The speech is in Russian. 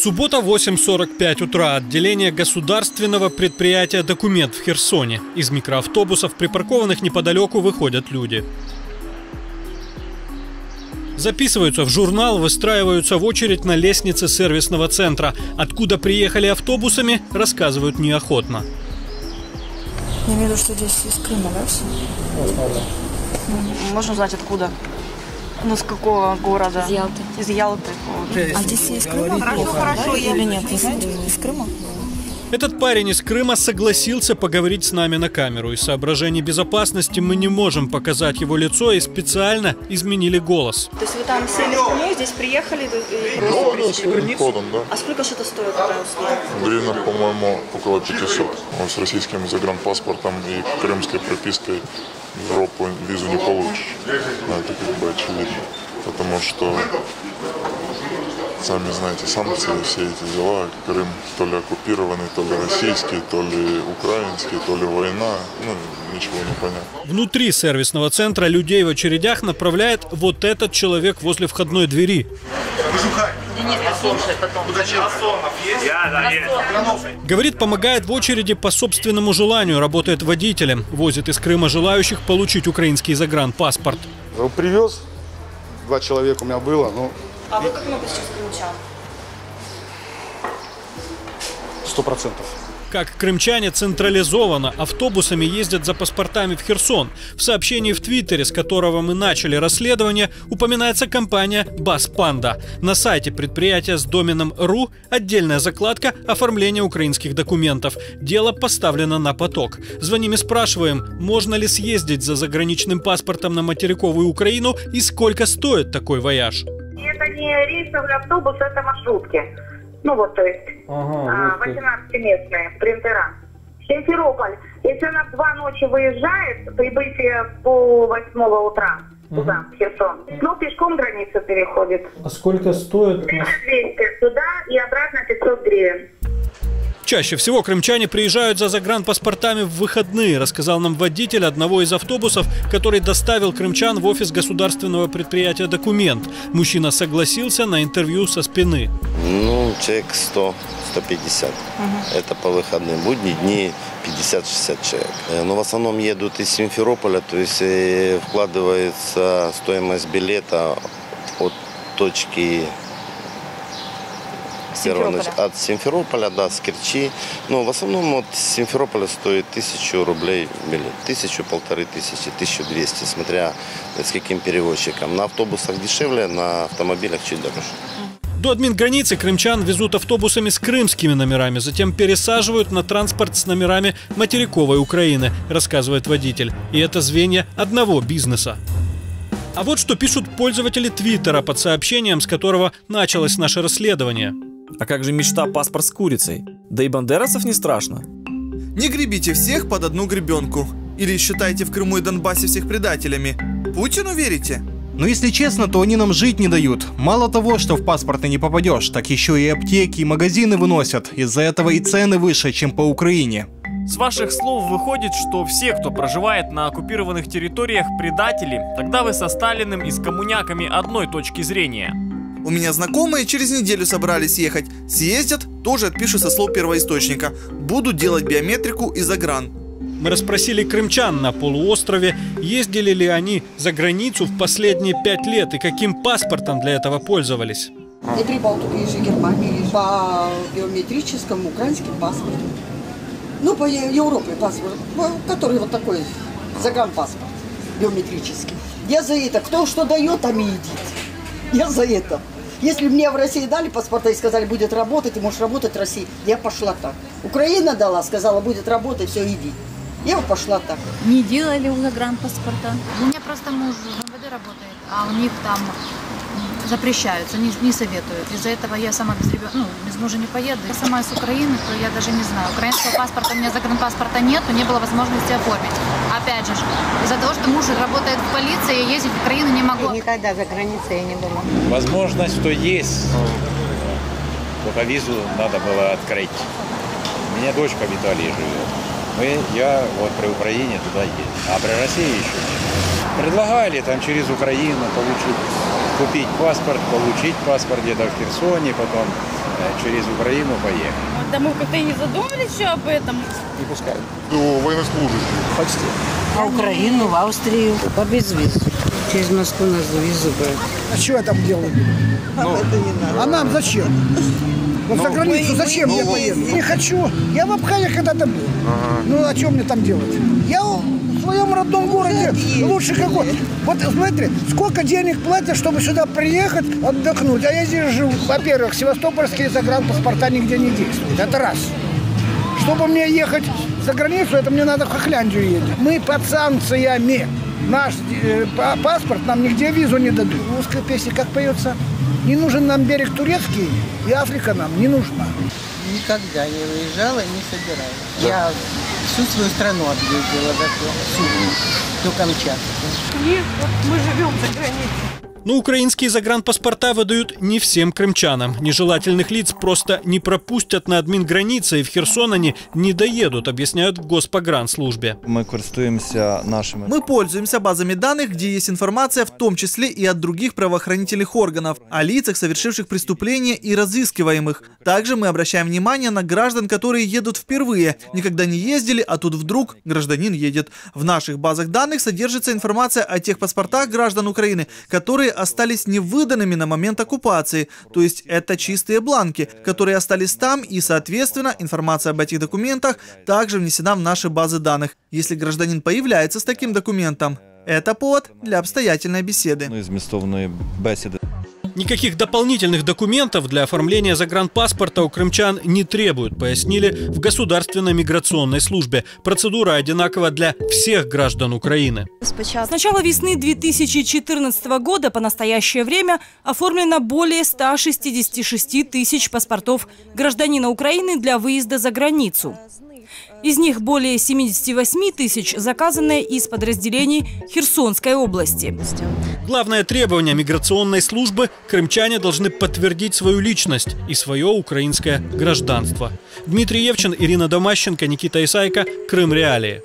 Суббота 8.45 утра. Отделение государственного предприятия «Документ» в Херсоне. Из микроавтобусов, припаркованных неподалеку, выходят люди. Записываются в журнал, выстраиваются в очередь на лестнице сервисного центра. Откуда приехали автобусами, рассказывают неохотно. Я имею в виду, что здесь из Крыма, да, все? Можно узнать откуда? Ну, с какого города? Из Ялты. Из Ялты. А здесь из Крыма? Хорошо, хорошо, Или нет, не знаете? Из Крыма? Этот парень из Крыма согласился поговорить с нами на камеру. Из соображений безопасности мы не можем показать его лицо и специально изменили голос. То есть вы там сели в Крыму, здесь приехали? и- Ну, да, с переходом, да. А сколько это стоит такая услуга? Гривнах, по-моему, около 500. Вот с российским загранпаспортом и крымской пропиской в Европу визу не получишь. Ну, Это как бы очевидно. Потому что, сами знаете, санкции, все эти дела. Крым то ли оккупированный, то ли российский, то ли украинский, то ли война. Ну, ничего не понятно. Внутри сервисного центра людей в очередях направляет вот этот человек возле входной двери. Говорит, помогает в очереди по собственному желанию, работает водителем, возит из Крыма желающих получить украинский загранпаспорт. Его привез, два человека у меня было, ну, А вы как много сейчас крымчан? сто процентов. Как крымчане централизованно автобусами ездят за паспортами в Херсон. В сообщении в Твиттере, с которого мы начали расследование, упоминается компания «Бас Панда». На сайте предприятия с доменом «ру» отдельная закладка оформления украинских документов. Дело поставлено на поток. Звоним и спрашиваем, можно ли съездить за заграничным паспортом на материковую Украину и сколько стоит такой вояж. Это не рейсовый автобус, это маршрутки. Ну вот, то есть, а, 18-местные, принтера. Симферополь. Если она в два ночи выезжает, прибытие по 8 утра туда, в Херсон. Ну, пешком границу переходит. А сколько стоит? 200 туда и обратно 500 гривен. Чаще всего крымчане приезжают за загранпаспортами в выходные, рассказал нам водитель одного из автобусов, который доставил крымчан в офис государственного предприятия «Документ». Мужчина согласился на интервью со спины. Ну, человек 100, 150. Это по выходным. Будни дни 50-60 человек. Э, Но в основном едут из Симферополя, то есть э, вкладывается стоимость билета от точки Симферополя. от Симферополя, да, с Керчи. Но в основном от Симферополя стоит тысячу рублей билет. Тысячу, полторы тысячи, тысячу двести, смотря с каким перевозчиком. На автобусах дешевле, на автомобилях чуть дороже. До админграницы крымчан везут автобусами с крымскими номерами, затем пересаживают на транспорт с номерами материковой Украины, рассказывает водитель. И это звенья одного бизнеса. А вот что пишут пользователи Твиттера под сообщением, с которого началось наше расследование. А как же мечта паспорт с курицей? Да и бандерасов не страшно. Не гребите всех под одну гребенку. Или считайте в Крыму и Донбассе всех предателями. Путину верите? Но если честно, то они нам жить не дают. Мало того, что в паспорты не попадешь, так еще и аптеки и магазины выносят. Из-за этого и цены выше, чем по Украине. С ваших слов выходит, что все, кто проживает на оккупированных территориях, предатели. Тогда вы со Сталиным и с коммуняками одной точки зрения. У меня знакомые через неделю собрались ехать. Съездят, тоже отпишу со слов первоисточника. Буду делать биометрику и загран. Мы расспросили крымчан на полуострове, ездили ли они за границу в последние пять лет и каким паспортом для этого пользовались. И три Балтуки и Германии по биометрическому украинским паспорту. Ну, по Европе паспорт, который вот такой загранпаспорт биометрический. Я за это. Кто что дает, там и едит. Я за это. Если мне в России дали паспорта и сказали, будет работать, ты можешь работать в России, я пошла так. Украина дала, сказала, будет работать, все, иди. Я пошла так. Не делали у загранпаспорта. У меня просто муж в МВД работает, а у них там запрещаются, не, не советуют. Из-за этого я сама без ребенка, ну, без мужа не поеду. Я сама из Украины, то я даже не знаю. Украинского паспорта, у меня загранпаспорта нету, не было возможности оформить. Опять же, из-за того, что муж работает в полиции, я ездить в Украину не могу. Никогда за границей я не была. Возможность, что есть, только визу надо было открыть. У меня дочка в Италии живет. Мы, я вот при Украине туда еду, а при России еще нет. Предлагали там через Украину получить, купить паспорт, получить паспорт где-то в Херсоне, потом э, через Украину поехать. Да мы как-то и не задумывались еще об этом. Не пускают. До военнослужащих. Почти. А Украину, в Австрию. По безвизу. Через Москву нас визу брать. А что я там делаю? Ну, это не надо. А нам зачем? Ну, за границу зачем я поеду? Не хочу. Я в Абхазии когда-то был. Ну, а что мне там делать? Я в своем родном городе лучше какой. Вот смотри, сколько денег платят, чтобы сюда приехать, отдохнуть. А я здесь живу. Во-первых, севастопольские загранпаспорта нигде не действуют. Это раз. Чтобы мне ехать за границу, это мне надо в Хохляндию ехать. Мы под санкциями. Наш э, па- паспорт нам нигде визу не дадут. Русская песня как поется? Не нужен нам берег турецкий, и Африка нам не нужна. Никогда не выезжала и не собираюсь. Я всю свою страну объездила до, всю, до Камчатки. Нет, вот мы живем за границей. Но украинские загранпаспорта выдают не всем крымчанам. Нежелательных лиц просто не пропустят на админ границы, и в Херсон они не доедут, объясняют в Госпогранслужбе. Ми користуємося нашими Мы пользуемся базами данных, где есть информация в том числе и от других правоохранительных органов, о лицах, совершивших преступления и разыскиваемых. Также мы обращаем внимание на граждан, которые едут впервые, никогда не ездили, а тут вдруг гражданин едет. В наших базах данных содержится информация о тех паспортах граждан Украины, которые остались невыданными на момент оккупации. То есть это чистые бланки, которые остались там и, соответственно, информация об этих документах также внесена в наши базы данных. Если гражданин появляется с таким документом, это повод для обстоятельной беседы. ну, змістовної бесіди. Никаких дополнительных документов для оформления загранпаспорта у крымчан не требуют, пояснили в Государственной миграционной службе. Процедура одинакова для всех граждан Украины. С начала весны 2014 года по настоящее время оформлено более 166 тысяч паспортов гражданина Украины для выезда за границу. Из них более 78 тысяч заказаны из подразделений Херсонской области. Главное требование миграционной службы – крымчане должны подтвердить свою личность и свое украинское гражданство. Дмитрий Евчин, Ирина Домащенко, Никита Исайко, Крым Реалии.